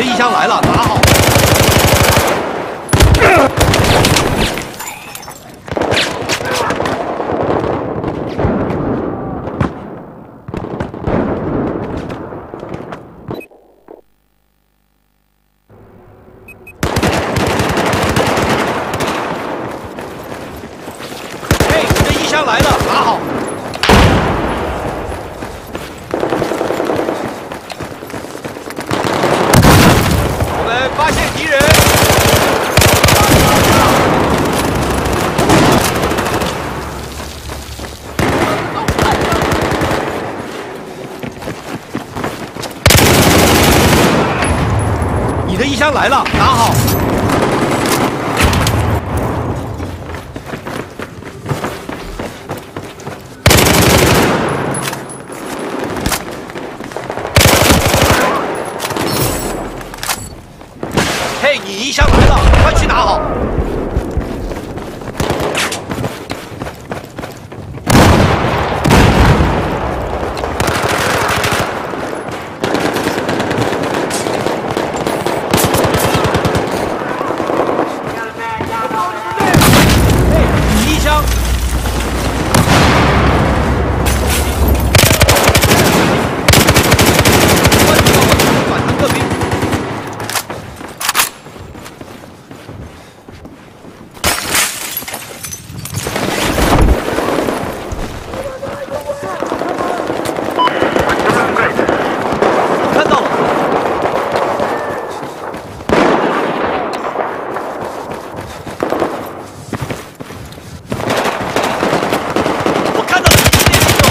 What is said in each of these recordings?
这一枪来了，打好。嘿，你的一箱来了，拿好。我们发现敌人。来了打好。嘿，你一箱来了，快去拿好。嘿，你一箱。快去帮我反坦克兵。看到了。我看到了敌人敌手。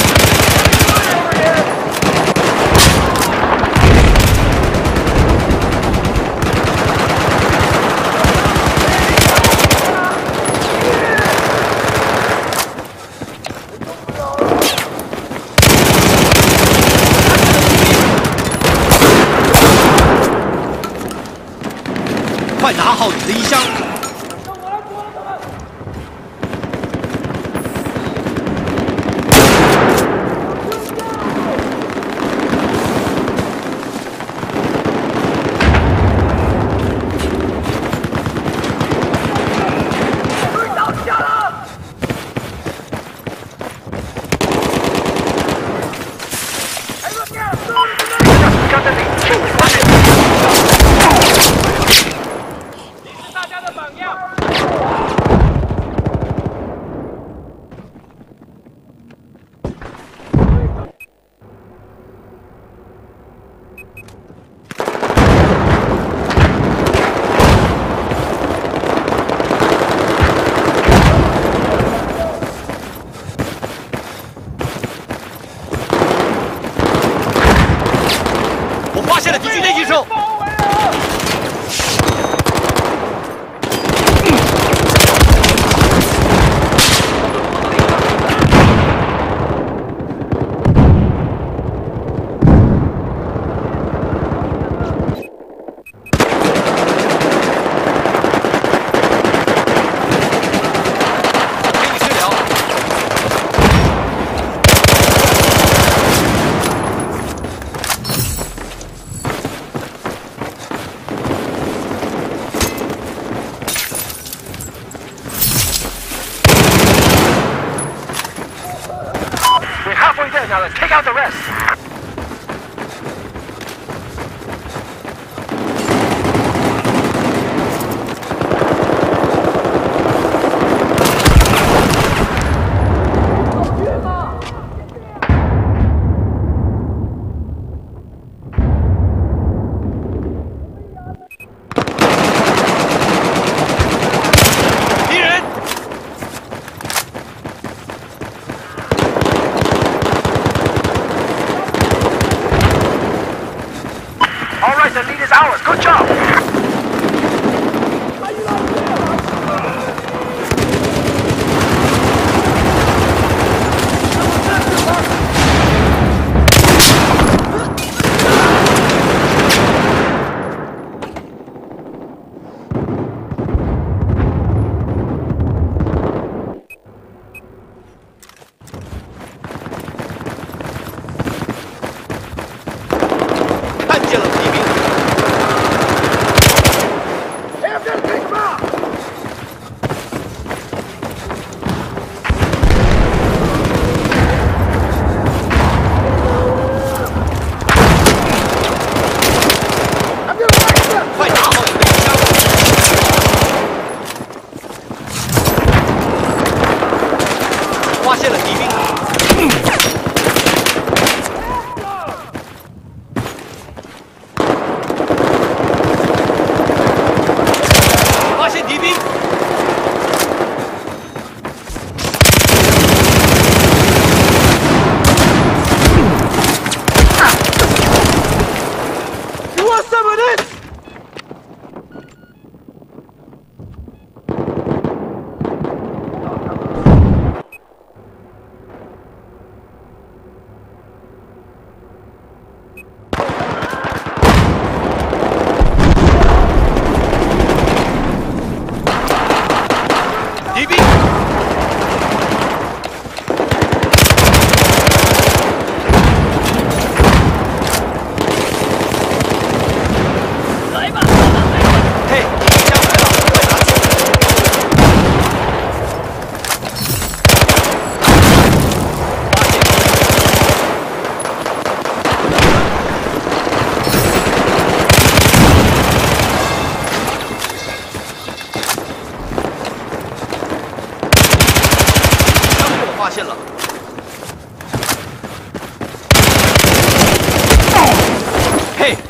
快拿好你的一箱！现了敌军狙击手。There now. Let's take out the rest. Right, the lead is ours. Good job.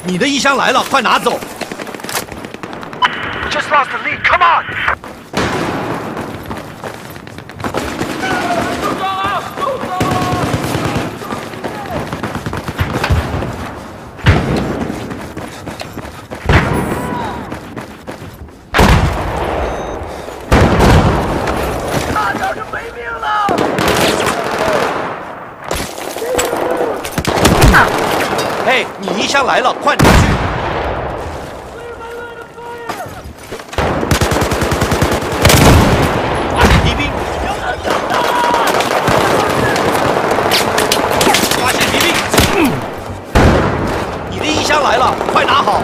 你的异箱来了，快拿走。Just lost the lead. Come on. 嘿，你衣箱来了，快拿去。发现敌嘿，你一箱来了，快拿去！发现敌兵，有！发现敌兵，你的一箱来了，快拿好。